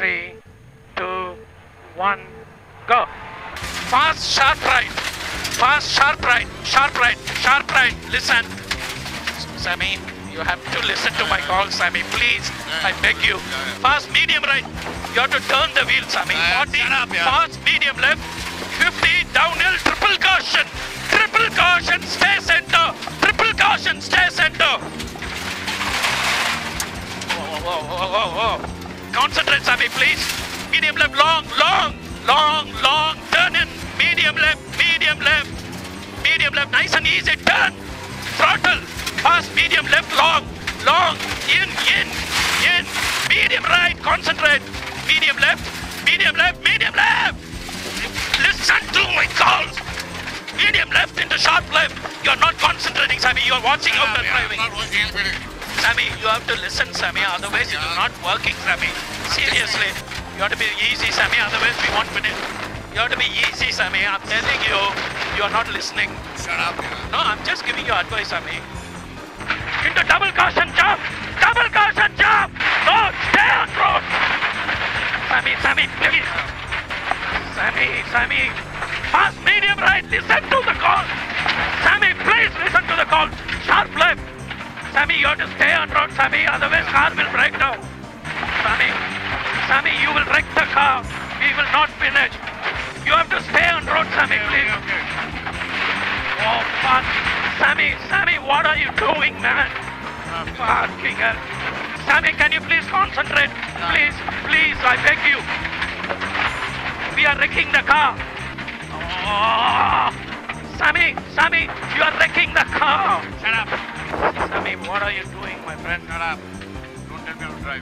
three, two, one, go. Fast, sharp right. Fast, sharp right. Sharp right. Sharp right. Listen. Samir, you have to listen to my call, Samir. Please, I beg you. Fast, medium right. You have to turn the wheel, Samir. Uh, 40. shut. Fast, medium left. 50. Downhill. Triple caution. Triple caution. Stay center. Triple caution. Stay center. Whoa, whoa, whoa, whoa, whoa. Concentrate, Samir, please. Medium left, long, long, long, long. Turn in. Medium left, medium left. Medium left, nice and easy. Turn. Throttle. Fast, medium left, long, long. In, in, in. Medium right, concentrate. Medium left, medium left, medium left. Listen to my calls. Medium left into sharp left. You're not concentrating, Samir. You're watching out and driving. I'm not working anything. Samir, you have to listen, Samir. Otherwise, it is not working, Samir. Seriously, you have to be easy, Samir. Otherwise, we won't finish. You have to be easy, Samir. I'm telling you, you are not listening. Shut up. No, I'm just giving you advice, Samir. Into double caution jump! Double caution jump! No, stay on road! Samir, Samir, please! Samir, Samir! Fast medium right, listen to the call! Samir, you have to stay on road, Samir, otherwise car will break down. Samir, Samir, you will wreck the car. We will not finish. You have to stay on road, Samir, please. Okay. Oh, fuck. Samir, Samir, what are you doing, man? Fucking hell. Samir, can you please concentrate? Please, please, I beg you. We are wrecking the car. Oh, Samir, Samir, you are wrecking the car. Shut up. What are you doing, my friend? Shut up. Don't tell me drive.